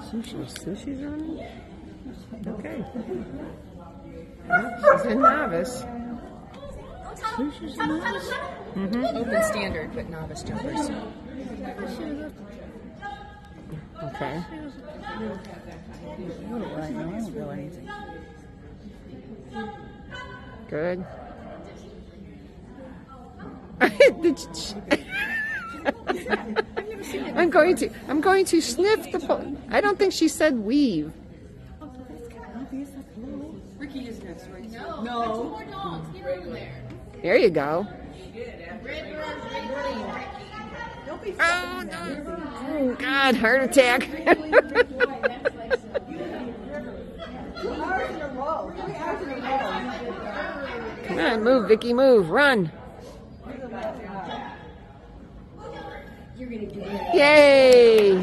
Sushi. Sushi's on it? Okay. Well, she's a novice. Sushi's nice. Mm-hmm. Mm-hmm. Open standard, but novice jumpers. Okay. What do I know? I don't know anything. Good. Did you- I'm going to. I'm going to sniff the. Po- I don't think she said weave. Ricky is next, right? More dogs. Get over there. There you go. Red birds, red green. Oh no! Oh God! Heart attack. Come on, move, Vicky, move, run! Yay!